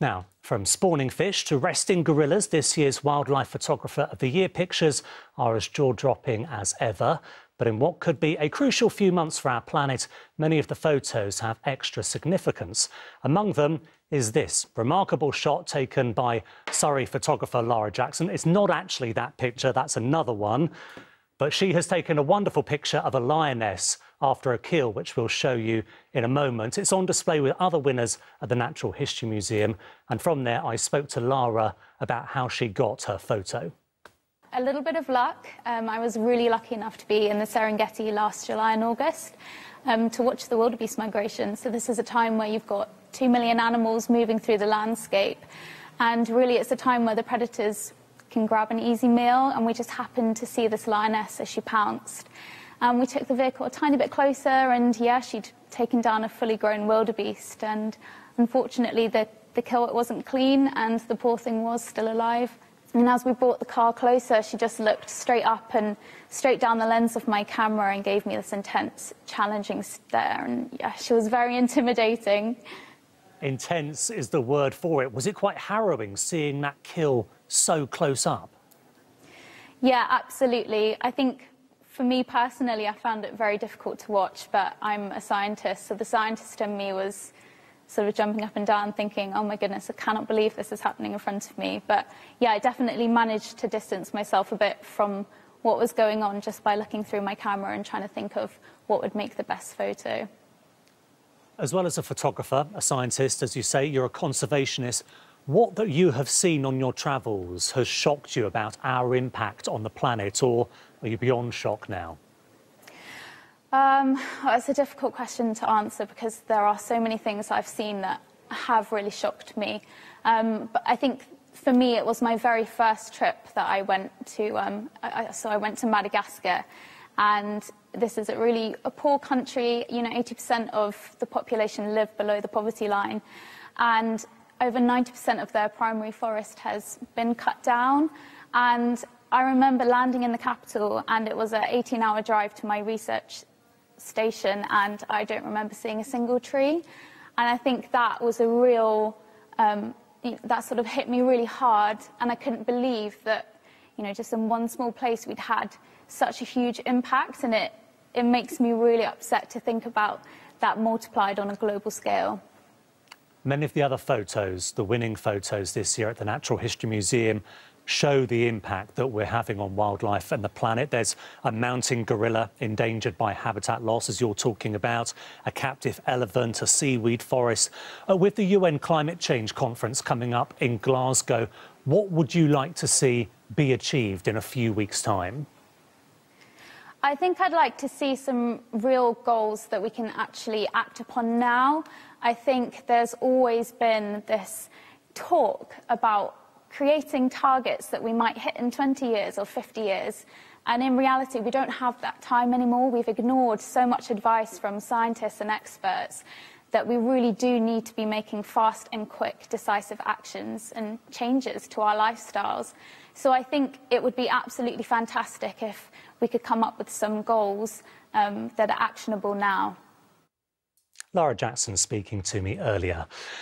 Now, from spawning fish to resting gorillas, this year's Wildlife Photographer of the Year pictures are as jaw dropping as ever. But in what could be a crucial few months for our planet, many of the photos have extra significance. Among them is this remarkable shot taken by Surrey photographer Lara Jackson. It's not actually that picture, that's another one. But she has taken a wonderful picture of a lioness after a kill, which we'll show you in a moment. It's on display with other winners at the Natural History Museum. And from there, I spoke to Lara about how she got her photo. A little bit of luck. Um, I was really lucky enough to be in the Serengeti last July and August um, to watch the wildebeest migration. So this is a time where you've got two million animals moving through the landscape. And really, it's a time where the predators can grab an easy meal, and we just happened to see this lioness as she pounced. Um, we took the vehicle a tiny bit closer, and yeah, she'd taken down a fully grown wildebeest. And unfortunately, the, the kill wasn't clean, and the poor thing was still alive. And as we brought the car closer, she just looked straight up and straight down the lens of my camera and gave me this intense, challenging stare. And yeah, she was very intimidating. Intense is the word for it. Was it quite harrowing seeing that kill so close up? Yeah, absolutely. I think for me personally, I found it very difficult to watch, but I'm a scientist, so the scientist in me was sort of jumping up and down thinking, oh my goodness, I cannot believe this is happening in front of me. But yeah, I definitely managed to distance myself a bit from what was going on just by looking through my camera and trying to think of what would make the best photo. As well as a photographer, a scientist, as you say, you're a conservationist. What that you have seen on your travels has shocked you about our impact on the planet, or are you beyond shock now? Um, it's a difficult question to answer because there are so many things I've seen that have really shocked me. Um, but I think for me, it was my very first trip that I went to. Um, I, so I went to Madagascar, and this is a really a poor country. You know, 80% of the population live below the poverty line, and over 90% of their primary forest has been cut down. And I remember landing in the capital, and it was an 18 hour drive to my research station, and I don't remember seeing a single tree. And I think that was a real, um, that sort of hit me really hard, and I couldn't believe that, you know, just in one small place we'd had such a huge impact, and it, it makes me really upset to think about that multiplied on a global scale. Many of the other photos, the winning photos this year at the Natural History Museum, show the impact that we're having on wildlife and the planet. There's a mountain gorilla endangered by habitat loss, as you're talking about, a captive elephant, a seaweed forest. Uh, with the UN Climate Change Conference coming up in Glasgow, what would you like to see be achieved in a few weeks' time? I think I'd like to see some real goals that we can actually act upon now. I think there's always been this talk about creating targets that we might hit in 20 years or 50 years. And in reality, we don't have that time anymore. We've ignored so much advice from scientists and experts that we really do need to be making fast and quick, decisive actions and changes to our lifestyles. So I think it would be absolutely fantastic if we could come up with some goals um, that are actionable now. Lara Jackson speaking to me earlier.